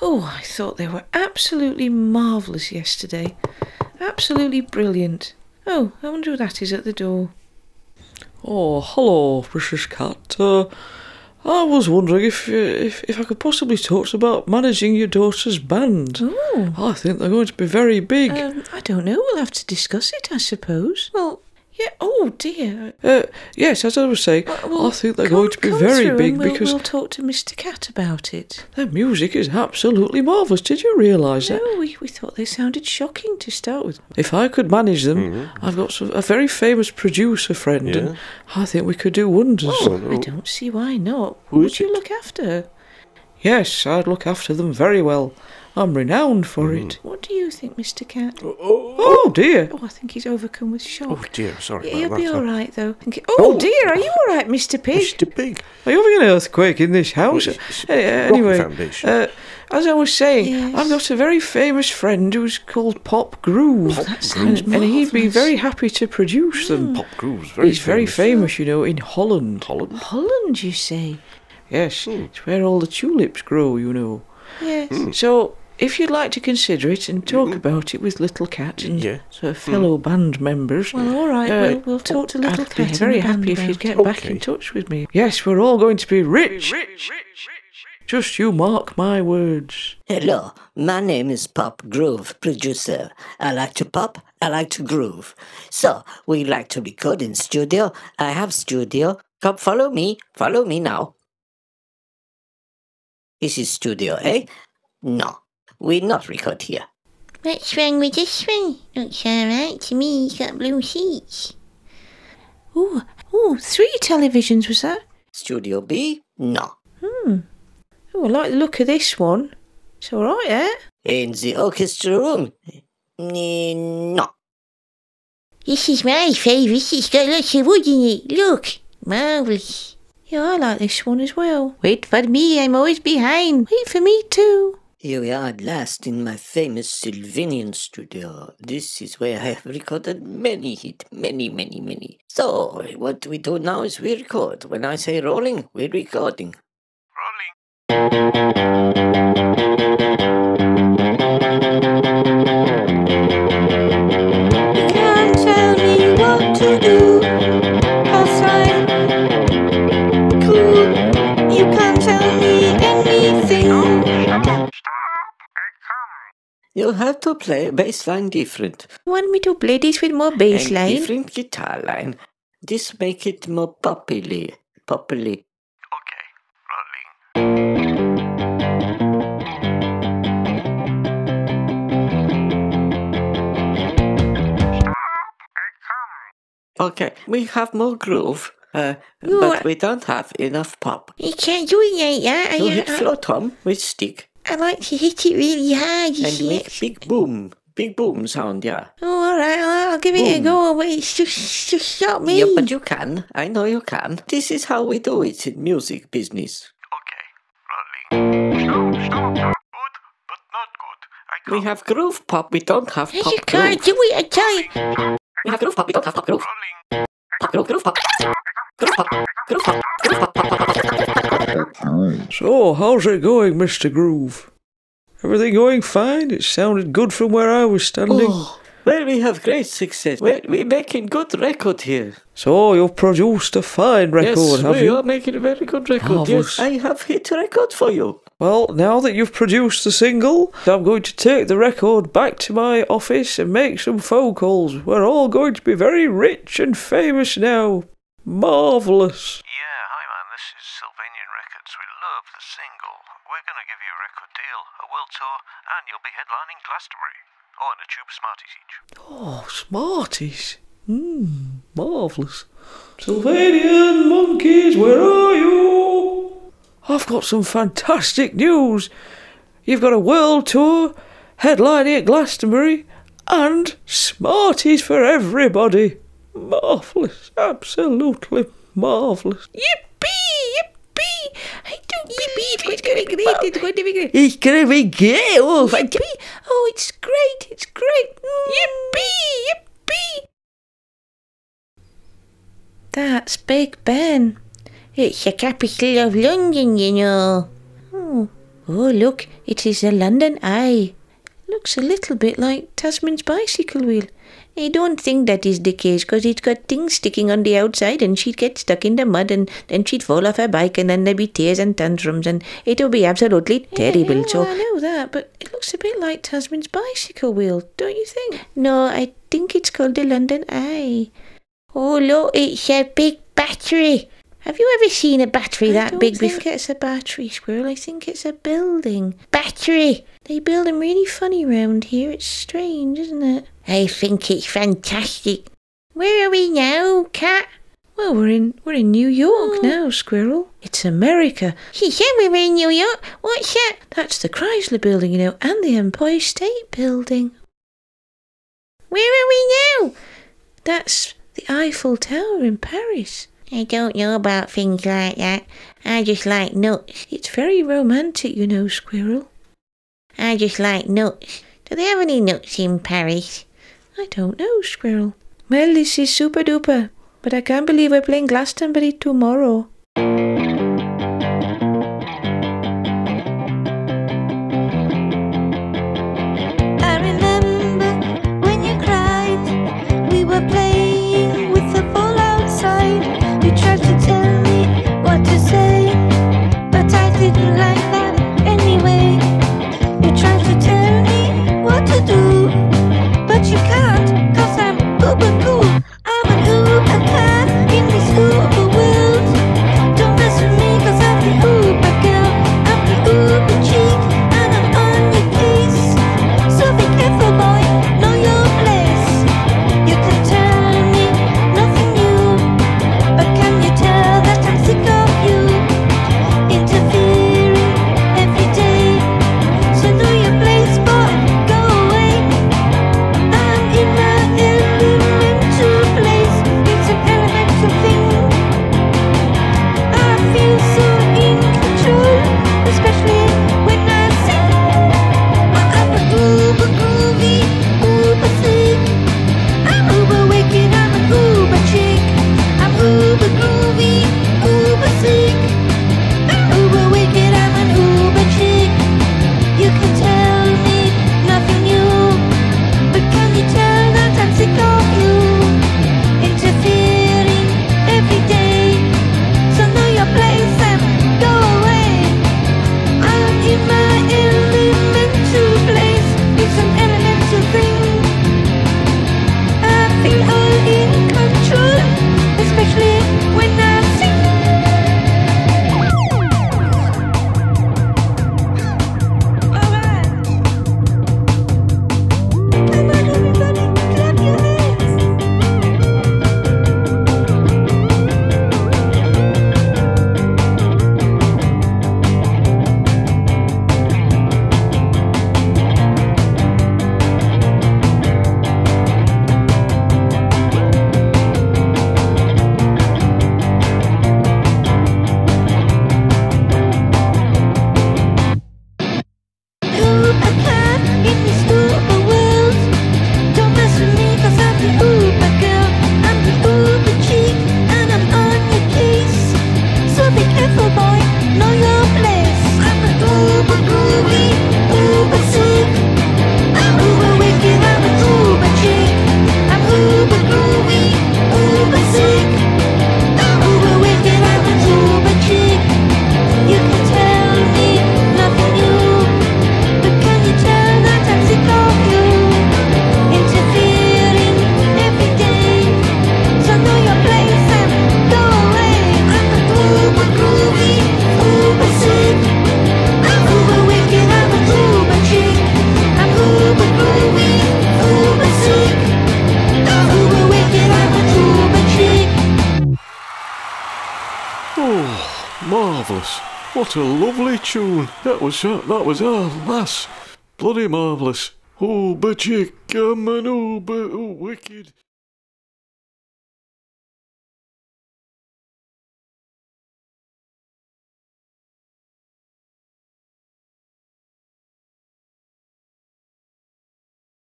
Oh, I thought they were absolutely marvellous yesterday. Absolutely brilliant. Oh, I wonder who that is at the door. Oh, hello, Mrs. Cat. Uh, I was wondering if, uh, if if I could possibly talk about managing your daughter's band. Oh, I think they're going to be very big. um, I don't know. We'll have to discuss it, I suppose. Well, yeah. Oh dear. Uh, yes, as I was saying, Well, I think they're come- going to be very big we'll, because we'll talk to Mr. Cat about it. their music is absolutely marvellous. Did you realise that? No, we, we thought they sounded shocking to start with. If I could manage them, Mm-hmm. I've got some, a very famous producer friend, and I think we could do wonders. I don't see why not. Who Would you it? look after? Yes, I'd look after them very well. I'm renowned for Mm-hmm. it. What do you think, Mr. Cat? Oh dear! Oh, I think he's overcome with shock. Oh dear, sorry He'll about be that. all right, though. Think- Oh, dear, are you all right, Mr. Pig? Mr. Pig, Are you having an earthquake in this house? Well, it's- Uh, anyway, uh, as I was saying, Yes. I've got a very famous friend who's called Pop Groove, that sounds and, and he'd be very happy to produce them. Pop Groove's very He's very famous, you know, in Holland. Holland. Holland, you say? Yes, Hmm. it's where all the tulips grow, you know. Yes. So, if you'd like to consider it and talk about it with Little Cat and Yeah. sort of fellow band members, Well, all right. Uh, we'll, we'll talk to Little I'd be Cat. very and the happy if you'd get it. back in touch with me. Yes, we're all going to be rich. Just you mark my words. Hello, my name is Pop Groove, producer. I like to pop, I like to groove. So, we like to record in studio. I have studio. Come follow me, follow me now. This is studio, eh? No, we not record here. What's wrong with this one? Looks alright to me. It's got blue seats. Oh, oh, three televisions was that? Studio B? No. Oh, I like the look of this one. It's all right, eh? In the orchestra room? No. This is my favourite. It's got lots of wood in it. Look. Marvellous. Yeah, I like this one as well. Wait for me. I'm always behind. Wait for me too. Here we are at last in my famous Sylvanian studio. This is where I have recorded many hits, many, many, many. So, what we do now is we record. When I say rolling, we're recording. You You have to play bass line different. Want me to play this with more bass and line? different guitar line. This make it more poppily. Poppily. Okay, Rolling. Okay, we have more groove, uh, but are- we don't have enough pop. You can't do it like that. You hit floor tom with stick I like to hit it really hard. You and see. make big boom, big boom sound, yeah. Oh, all right. I'll, I'll give it a go. But it's just, just stop me. Yeah, but you can. I know you can. This is how we do it in music business. Okay. We have groove pop, we don't have you pop can't groove. do it. I tell you. We have groove pop, we don't have pop groove. Pop groove, groove pop. Groove pop, groove pop, groove pop, pop, pop, pop, pop, pop. So, how's it going, Mr. Groove? Everything going fine? It sounded good from where I was standing. Oh, well, we have great success. Well, we're making good record here. So, you've produced a fine record, yes, have we you? are making a very good record. Marvellous. Yes, I have hit a record for you. Well, now that you've produced the single, I'm going to take the record back to my office and make some phone calls. We're all going to be very rich and famous now. Marvellous. Yeah, hi man, this is Sylvanian Records. We love the single. We're gonna give you a record deal, a world tour, and you'll be headlining Glastonbury. Oh, and a tube of Smarties each. Oh, Smarties. Mmm, marvellous. Sylvanian monkeys, where are you? I've got some fantastic news. You've got a world tour, headlining at Glastonbury, and Smarties for everybody. Marvellous, absolutely marvellous. Yippee! Yippee! I don't yippee! It's going to be great! It's going to be great! It's gonna be great. Oh. Yippee! Oh, it's great! It's great! Mm. Yippee! Yippee! That's Big Ben. It's the capital of London, you know. Oh, Oh, look, it is a London Eye. Looks a little bit like Tasman's bicycle wheel. I don't think that is the case, 'cause it's got things sticking on the outside and she'd get stuck in the mud and then she'd fall off her bike and then there'd be tears and tantrums and it would be absolutely terrible. so I know that, but it looks a bit like Tasman's bicycle wheel, don't you think? No, I think it's called the London Eye. Oh, look, it's a big battery. Have you ever seen a battery I that don't big think before? it's a battery squirrel. I think it's a building. Battery! They build them really funny round here. It's strange, isn't it? I think it's fantastic. Where are we now, Cat? Well, we're in we're in New York Oh. now, squirrel. It's America. She said we were in New York. What's that? That's the Chrysler Building, you know, and the Empire State Building. Where are we now? That's the Eiffel Tower in Paris. I don't know about things like that. I just like nuts. It's very romantic, you know, squirrel. I just like nuts. Do they have any nuts in Paris? I don't know, squirrel. Well, this is super duper. But I can't believe we're playing Glastonbury tomorrow. What a lovely tune. That was, uh, that was, ah, lass. Bloody marvellous. Oh, but you come and oh, but oh, wicked.